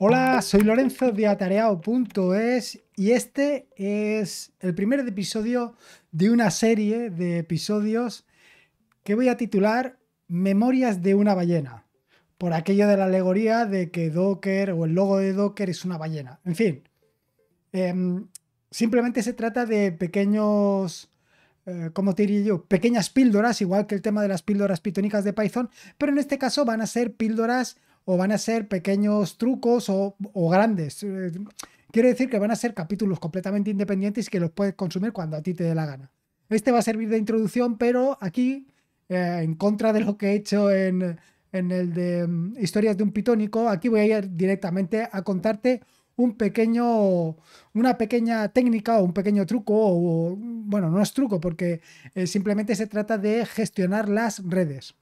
Hola, soy Lorenzo de atareado.es y este es el primer episodio de una serie de episodios que voy a titular Memorias de una ballena, por aquello de la alegoría de que Docker o el logo de Docker es una ballena. En fin, em, simplemente se trata de pequeños, eh, ¿cómo te diría yo? Pequeñas píldoras, igual que el tema de las píldoras pitónicas de Python, pero en este caso van a ser píldoras o van a ser pequeños trucos o, grandes. Eh, quiero decir que van a ser capítulos completamente independientes que los puedes consumir cuando a ti te dé la gana. Este va a servir de introducción, pero aquí, eh, en contra de lo que he hecho en, el de mm, historias de un pitónico, aquí voy a ir directamente a contarte un pequeño, una pequeña técnica o un pequeño truco, o, bueno, no es truco porque eh, simplemente se trata de gestionar las redes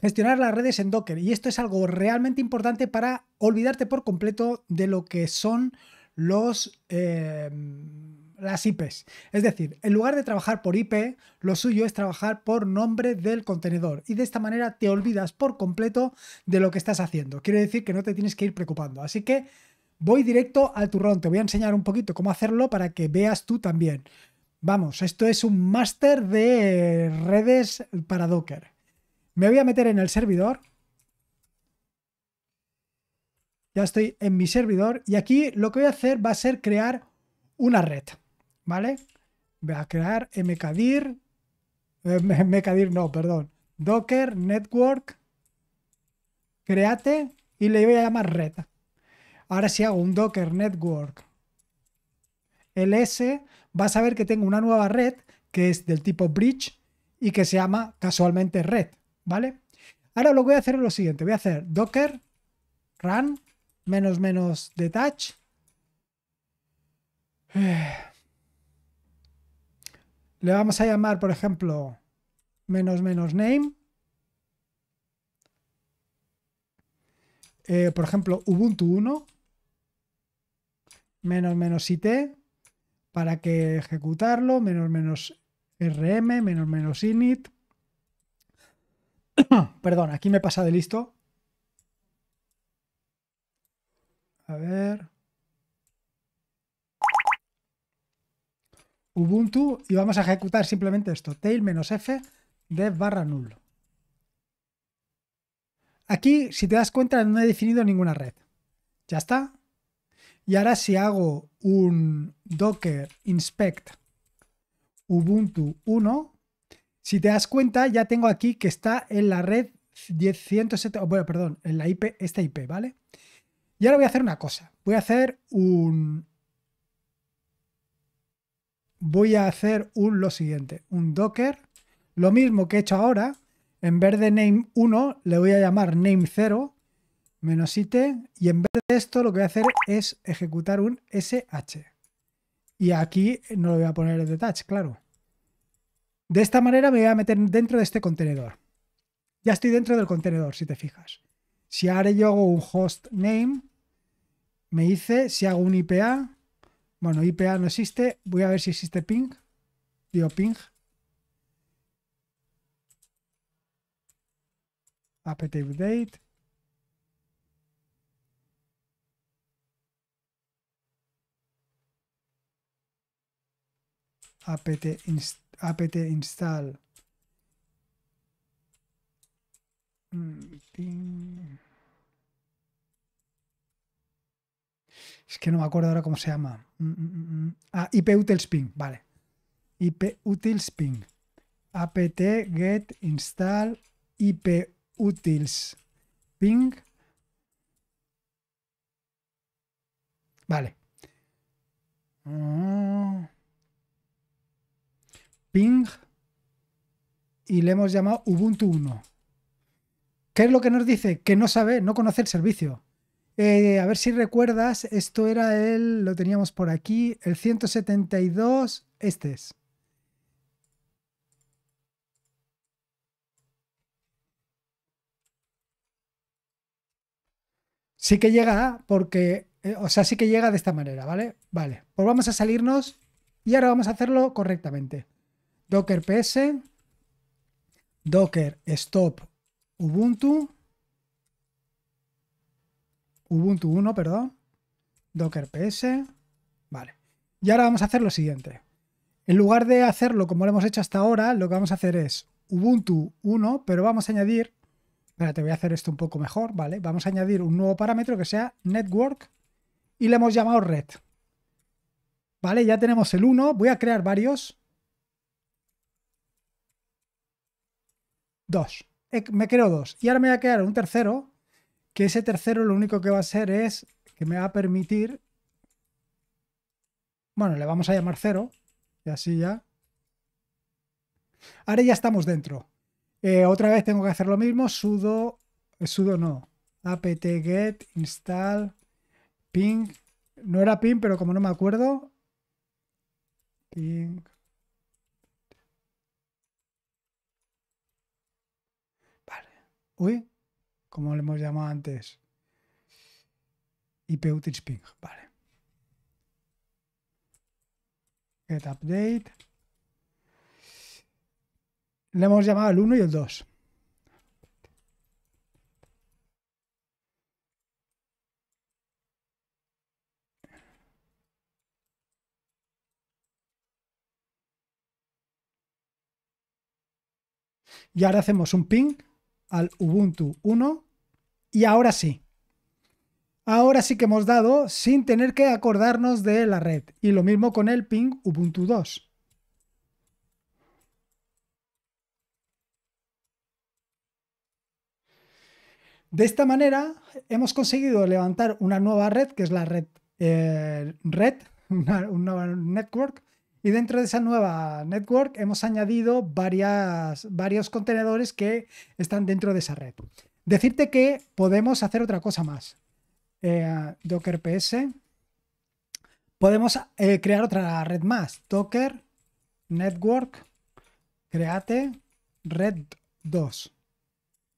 gestionar las redes en Docker. Y esto es algo realmente importante para olvidarte por completo de lo que son los... Eh, las IPs. Es decir, en lugar de trabajar por IP, lo suyo es trabajar por nombre del contenedor. Y de esta manera te olvidas por completo de lo que estás haciendo. Quiere decir que no te tienes que ir preocupando. Así que voy directo al turrón. Te voy a enseñar un poquito cómo hacerlo para que veas tú también. Vamos, esto es un máster de redes para Docker. Me voy a meter en el servidor. Ya estoy en mi servidor y aquí lo que voy a hacer va a ser crear una red, ¿vale? Voy a crear mkdir, eh, mkdir no, perdón, docker network create y le voy a llamar red. Ahora si hago un docker network ls, vas a ver que tengo una nueva red que es del tipo bridge y que se llama casualmente red. ¿Vale? Ahora lo que voy a hacer es lo siguiente, voy a hacer docker run menos menos detach le vamos a llamar, por ejemplo, menos menos name. Eh, por ejemplo, Ubuntu 1 menos menos it para que ejecutarlo, menos menos rm, menos menos init, Perdón, aquí me pasa de listo. A ver. Ubuntu y vamos a ejecutar simplemente esto. Tail-f de barra null. Aquí, si te das cuenta, no he definido ninguna red. Ya está. Y ahora si hago un docker inspect ubuntu 1, si te das cuenta, ya tengo aquí que está en la red 170, bueno, perdón, en la IP, esta IP, ¿vale? Y ahora voy a hacer una cosa. Voy a hacer un... Voy a hacer un, lo siguiente, un docker, lo mismo que he hecho ahora, en vez de name 1 le voy a llamar name 0 menos it y en vez de esto lo que voy a hacer es ejecutar un sh. Y aquí no lo voy a poner en detach, claro. De esta manera me voy a meter dentro de este contenedor. Ya estoy dentro del contenedor, si te fijas. Si ahora yo hago un host name, me dice si hago un IPA. Bueno, IPA no existe. Voy a ver si existe ping. Digo ping. apt update. apt install apt install. Mm, es que no me acuerdo ahora cómo se llama. Mm, mm, ah, ip utils ping vale. Ip utils ping. apt get install ip utils ping. Vale ping y le hemos llamado Ubuntu 1. ¿Qué es lo que nos dice? Que no sabe, no conoce el servicio. Eh, a ver si recuerdas, esto era el, lo teníamos por aquí, el 172, este es. Sí que llega porque, eh, o sea, sí que llega de esta manera, ¿vale? Vale, pues vamos a salirnos y ahora vamos a hacerlo correctamente docker ps, docker stop ubuntu, Ubuntu 1, perdón. Docker PS. Vale. Y ahora vamos a hacer lo siguiente. En lugar de hacerlo como lo hemos hecho hasta ahora, lo que vamos a hacer es Ubuntu 1, pero vamos a añadir, espérate, voy a hacer esto un poco mejor, ¿vale? Vamos a añadir un nuevo parámetro que sea network y le hemos llamado red. ¿Vale? Ya tenemos el 1, voy a crear varios. Dos. Me creo dos. Y ahora me voy a crear un tercero, que ese tercero lo único que va a hacer es que me va a permitir... Bueno, le vamos a llamar cero. Y así ya. Ahora ya estamos dentro. Eh, otra vez tengo que hacer lo mismo. sudo, eh, sudo no. apt-get install ping. No era ping, pero como no me acuerdo. Ping. Uy, como le hemos llamado antes. IP ping. Vale. Get update. Le hemos llamado el 1 y el 2. Y ahora hacemos un ping al Ubuntu 1 y ahora sí. Ahora sí que hemos dado sin tener que acordarnos de la red. Y lo mismo con el ping Ubuntu 2. De esta manera hemos conseguido levantar una nueva red, que es la red, eh, red una, nueva network, y dentro de esa nueva network hemos añadido varias, varios contenedores que están dentro de esa red. Decirte que podemos hacer otra cosa más. Eh, Docker PS, podemos eh, crear otra red más. Docker Network Create Red 2.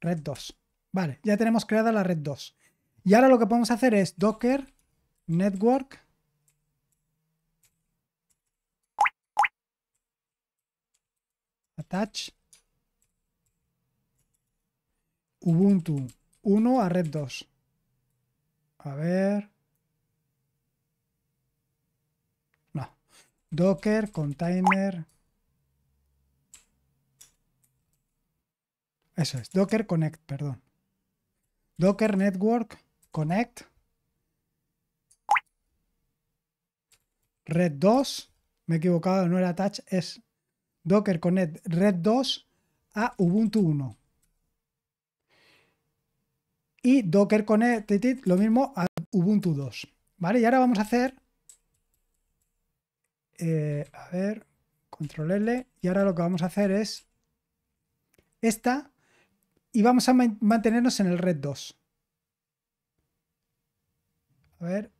Red 2. Vale, ya tenemos creada la red 2. Y ahora lo que podemos hacer es Docker Network Attach Ubuntu 1 a red 2. A ver. No. Docker, container. Eso es. Docker Connect, perdón. Docker Network Connect. Red 2. Me he equivocado, no era touch, es Docker Connect Red 2 a Ubuntu 1 y Docker Connected lo mismo a Ubuntu 2. ¿Vale? Y ahora vamos a hacer, eh, a ver, control L, y ahora lo que vamos a hacer es esta y vamos a mantenernos en el red 2. A ver.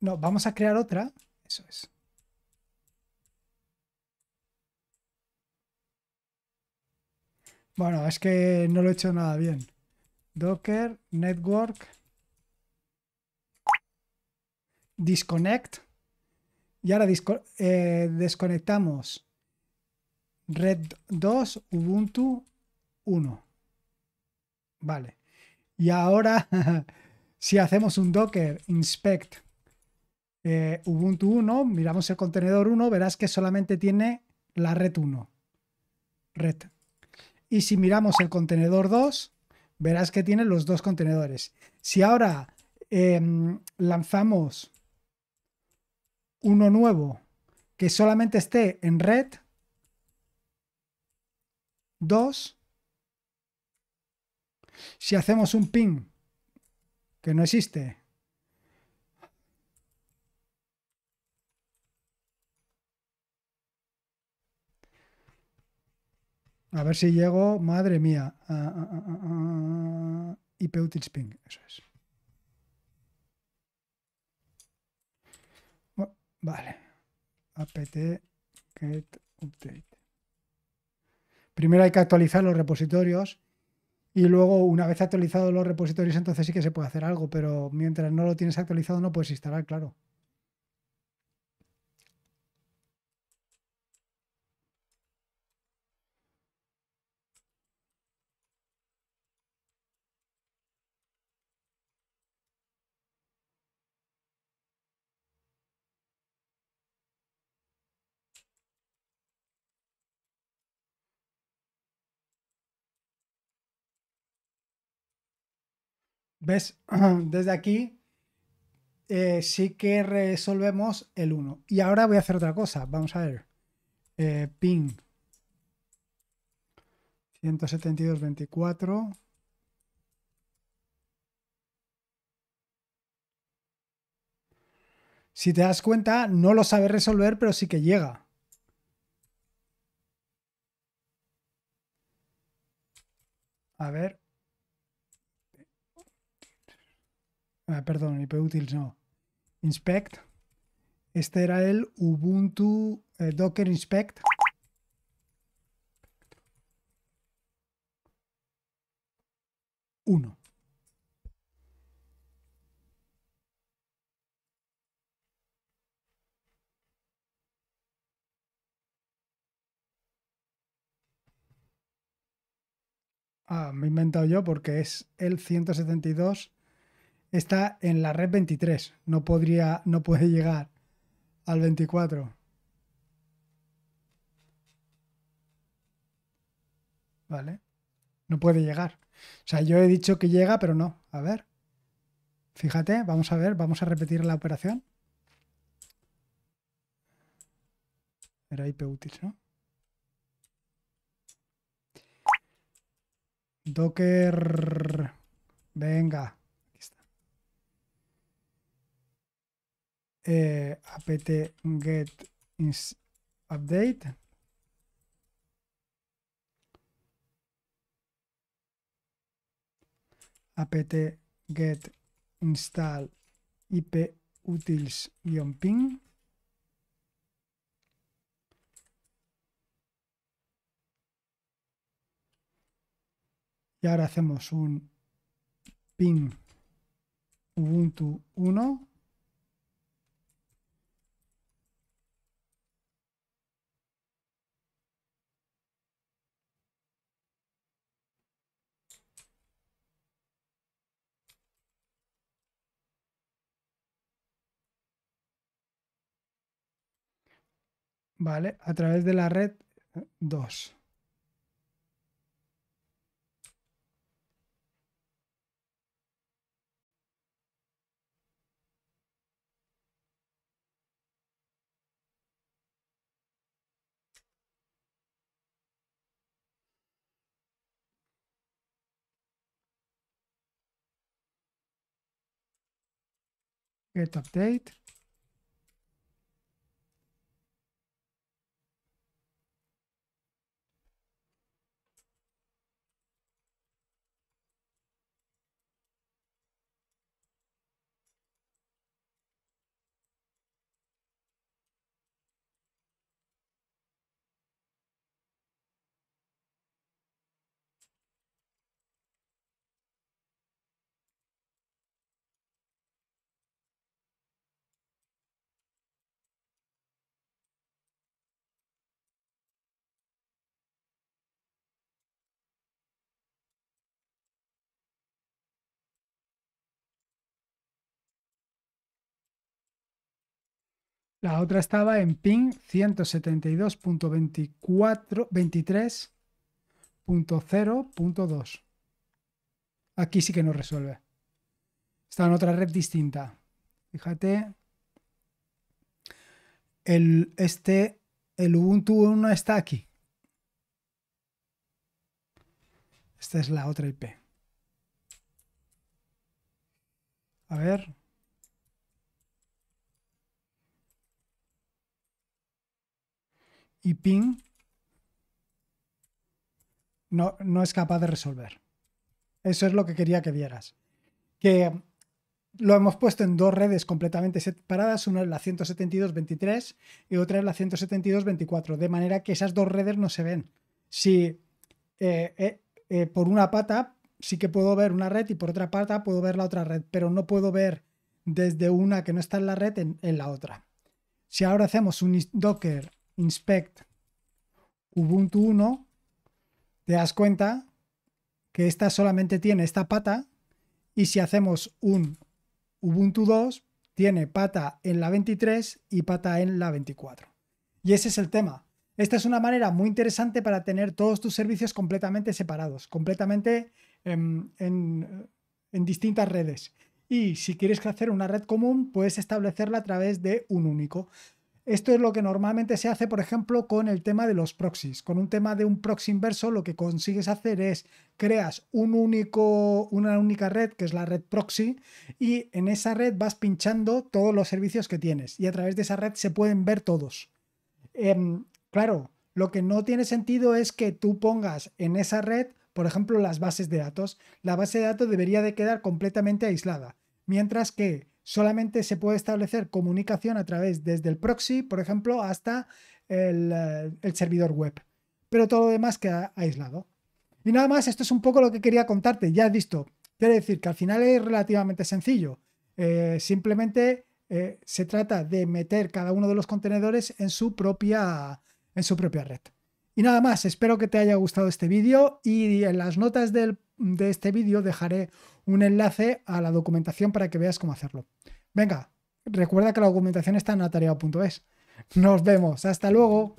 No, vamos a crear otra. Eso es. Bueno, es que no lo he hecho nada bien. Docker, Network, Disconnect. Y ahora eh, desconectamos Red 2, Ubuntu 1. Vale. Y ahora, si hacemos un Docker inspect eh, Ubuntu 1, miramos el contenedor 1, verás que solamente tiene la red 1. Red y si miramos el contenedor 2, verás que tiene los dos contenedores. Si ahora em, lanzamos uno nuevo que solamente esté en red 2, si hacemos un ping que no existe A ver si llego, madre mía. Uh, ping, eso es. Vale. apt get update. Primero hay que actualizar los repositorios y luego una vez actualizados los repositorios entonces sí que se puede hacer algo, pero mientras no lo tienes actualizado no puedes instalar, claro. ¿Ves? Desde aquí eh, sí que resolvemos el 1. Y ahora voy a hacer otra cosa. Vamos a ver. Eh, ping 172.24. Si te das cuenta, no lo sabe resolver, pero sí que llega. A ver. Ah, perdón, iputils no. Inspect. Este era el Ubuntu eh, Docker Inspect. 1. Ah, me he inventado yo porque es el 172. Está en la red 23. No podría, no puede llegar al 24. Vale. No puede llegar. O sea, yo he dicho que llega, pero no. A ver. Fíjate, vamos a ver, vamos a repetir la operación. Era IP útil, ¿no? Docker. Venga. Aquí está. Eh, apt get update. apt get install ip utils-ping y ahora hacemos un ping ubuntu 1 ¿vale? A través de la red 2. Get update. La otra estaba en ping 172.23.0.2. Aquí sí que no resuelve. Está en otra red distinta. Fíjate. El, este, el Ubuntu 1 está aquí. Esta es la otra IP. A ver. Y ping no, no es capaz de resolver. Eso es lo que quería que vieras. Que lo hemos puesto en dos redes completamente separadas, una es la 172.23 y otra es la 172.24, de manera que esas dos redes no se ven. Si eh, eh, eh, por una pata sí que puedo ver una red y por otra pata puedo ver la otra red, pero no puedo ver desde una que no está en la red en, en la otra. Si ahora hacemos un docker inspect Ubuntu 1, te das cuenta que esta solamente tiene esta pata y si hacemos un Ubuntu 2, tiene pata en la 23 y pata en la 24. Y ese es el tema. Esta es una manera muy interesante para tener todos tus servicios completamente separados, completamente en, en distintas redes. Y si quieres hacer una red común, puedes establecerla a través de un único. Esto es lo que normalmente se hace, por ejemplo, con el tema de los proxies. Con un tema de un proxy inverso, lo que consigues hacer es creas un único, una única red, que es la red proxy, y en esa red vas pinchando todos los servicios que tienes. Y a través de esa red se pueden ver todos. Em, claro, lo que no tiene sentido es que tú pongas en esa red, por ejemplo, las bases de datos. La base de datos debería de quedar completamente aislada. Mientras que solamente se puede establecer comunicación a través desde el proxy, por ejemplo, hasta el, eh, servidor web. Pero todo lo demás queda aislado. Y nada más, esto es un poco lo que quería contarte. Ya has visto. Quiere decir que al final es relativamente sencillo. Eh, simplemente eh, se trata de meter cada uno de los contenedores en su propia, en su propia red. Y nada más, espero que te haya gustado este vídeo y en las notas de este vídeo dejaré un enlace a la documentación para que veas cómo hacerlo. Venga, recuerda que la documentación está en atareado.es. Nos vemos, hasta luego.